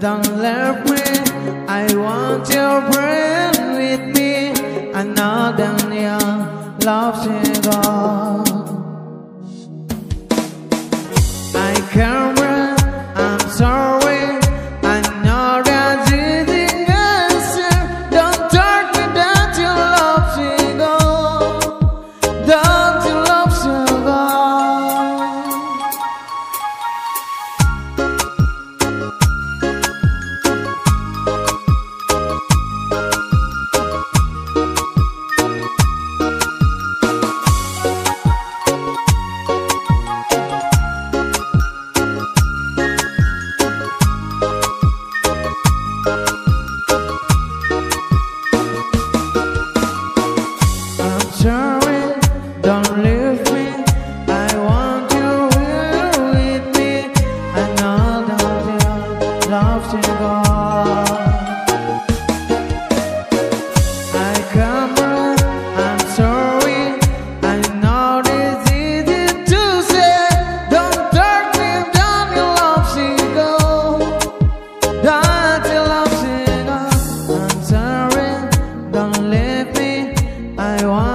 Don't let me, I want your breath with me. and know that your love's it all. I care. I want.